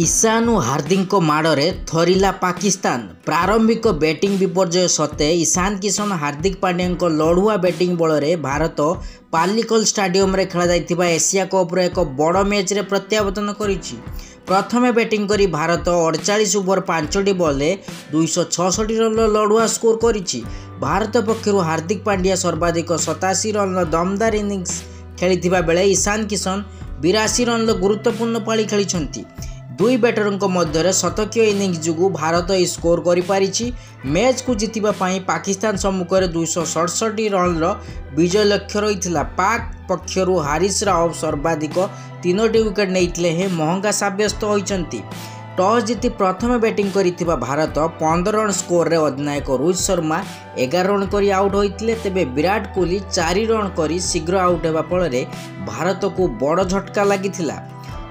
ଇଶାନ ହାର୍ଦ୍ଦିକଙ୍କ ମାଡ଼ରେ ଥରିଲା ପାକିସ୍ତାନ। ପ୍ରାରମ୍ଭିକ ବ୍ୟାଟିଂ ବିପର୍ଯ୍ୟୟ ସତ୍ତ୍ୱେ ଇଶାନ କିଶନ ହାର୍ଦ୍ଦିକ ପାଣ୍ଡ୍ୟାଙ୍କ ଲଢ଼ୁଆ ବ୍ୟାଟିଂ ବଳରେ ଭାରତ ପାଲ୍ଲିକଲ ଷ୍ଟାଡିୟମରେ ଖେଳାଯାଇଥିବା ଏସିଆ କପ୍ର ଏକ ବଡ଼ ମ୍ୟାଚ୍ରେ ପ୍ରତ୍ୟାବର୍ତ୍ତନ କରିଛି। ପ୍ରଥମେ ବ୍ୟାଟିଂ କରି ଭାରତ ଅଡ଼ଚାଳିଶ ଓଭର ପାଞ୍ଚଟି ବଲ୍ରେ ଦୁଇଶହ ଛଅଷଠି ରନ୍ର ଲଢ଼ୁଆ ସ୍କୋର କରିଛି। ଭାରତ ପକ୍ଷରୁ ହାର୍ଦ୍ଦିକ ପାଣ୍ଡ୍ୟା ସର୍ବାଧିକ ସତାଅଶୀ ରନ୍ର ଦମଦାର ଇନିଂସ ଖେଳିଥିବା ବେଳେ ଇଶାନ କିଶନ ବିରାଶୀ ରନ୍ର ଗୁରୁତ୍ୱପୂର୍ଣ୍ଣ ପାଳି ଖେଳିଛନ୍ତି। ଦୁଇ ବ୍ୟାଟରଙ୍କ ମଧ୍ୟରେ ଶତକୀୟ ଇନିଂସ ଯୋଗୁଁ ଭାରତ ଏହି ସ୍କୋର କରିପାରିଛି। ମ୍ୟାଚ୍କୁ ଜିତିବା ପାଇଁ ପାକିସ୍ତାନ ସମ୍ମୁଖରେ ଦୁଇଶହ ସଡ଼ଷଠି ରନ୍ର ବିଜୟ ଲକ୍ଷ୍ୟ ରହିଥିଲା। ପାକ୍ ପକ୍ଷରୁ ହାରିସ ରାଓ୍ୱତ ସର୍ବାଧିକ ତିନୋଟି ୱିକେଟ୍ ନେଇଥିଲେ ହେଁ ମହଙ୍ଗା ସାବ୍ୟସ୍ତ ହୋଇଛନ୍ତି। ଟସ୍ ଜିତି ପ୍ରଥମେ ବ୍ୟାଟିଂ କରିଥିବା ଭାରତ ପନ୍ଦର ରନ୍ ସ୍କୋରରେ ଅଧିନାୟକ ରୋହିତ ଶର୍ମା ଏଗାର ରନ୍ କରି ଆଉଟ୍ ହୋଇଥିଲେ। ତେବେ ବିରାଟ କୋହଲି ଚାରି ରନ୍ କରି ଶୀଘ୍ର ଆଉଟ୍ ହେବା ଫଳରେ ଭାରତକୁ ବଡ଼ ଝଟକା ଲାଗିଥିଲା।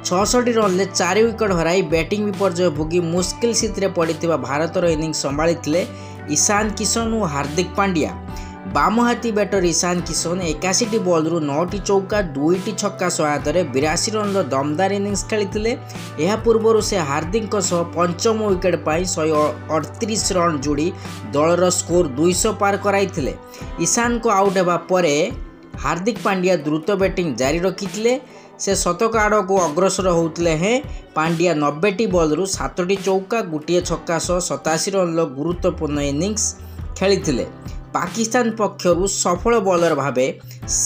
ଛଅଷଠି ରନ୍ରେ ଚାରି ୱିକେଟ୍ ହରାଇ ବ୍ୟାଟିଂ ବିପର୍ଯ୍ୟୟ ଭୋଗି ମୁସ୍କିଲ ସ୍ଥିତିରେ ପଡ଼ିଥିବା ଭାରତର ଇନିଂସ ସମ୍ଭାଳିଥିଲେ ଇଶାନ କିଶନ ଓ ହାର୍ଦ୍ଦିକ ପାଣ୍ଡ୍ୟା। ବାମହାତୀ ବ୍ୟାଟର ଇଶାନ କିଶନ ଏକାଶୀଟି ବଲ୍ରୁ ନଅଟି ଚୌକା ଦୁଇଟି ଛକା ସହାୟତାରେ ବିରାଶୀ ରନ୍ର ଦମଦାର ଇନିଂସ ଖେଳିଥିଲେ। ଏହା ପୂର୍ବରୁ ସେ ହାର୍ଦ୍ଦିକଙ୍କ ସହ ପଞ୍ଚମ ୱିକେଟ୍ ପାଇଁ ଶହେ ଅଠତିରିଶ ରନ୍ ଯୋଡ଼ି ଦଳର ସ୍କୋର ଦୁଇଶହ ପାର କରାଇଥିଲେ। ଇଶାନଙ୍କ ଆଉଟ୍ ହେବା ପରେ ହାର୍ଦ୍ଦିକ ପାଣ୍ଡ୍ୟା ଦ୍ରୁତ ବ୍ୟାଟିଂ ଜାରି ରଖିଥିଲେ। ସେ ଶତକ ଆଡ଼କୁ ଅଗ୍ରସର ହେଉଥିଲେ ହେଁ। ପାଣ୍ଡିଆ ନବେଟି ବଲ୍ରୁ ସାତଟି ଚୌକା ଗୋଟିଏ ଛକା ସହ ସତାଅଶୀ ରନ୍ର ଗୁରୁତ୍ୱପୂର୍ଣ୍ଣ ଇନିଂସ ଖେଳିଥିଲେ। ପାକିସ୍ତାନ ପକ୍ଷରୁ ସଫଳ ବଲର ଭାବେ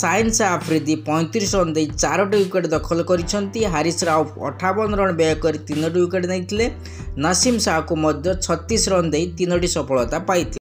ସାଇନ୍ସ ଆଫ୍ରିଦି ପଇଁତିରିଶ ରନ୍ ଦେଇ ଚାରୋଟି ୱିକେଟ୍ ଦଖଲ କରିଛନ୍ତି। ହାରିସ ରାଓ ଅଠାବନ ରନ୍ ବ୍ୟୟ କରି ତିନୋଟି ୱିକେଟ୍ ନେଇଥିଲେ। ନସିମ ଶାହକୁ ମଧ୍ୟ ଛତିଶ ରନ୍ ଦେଇ ତିନୋଟି ସଫଳତା ପାଇଥିଲେ।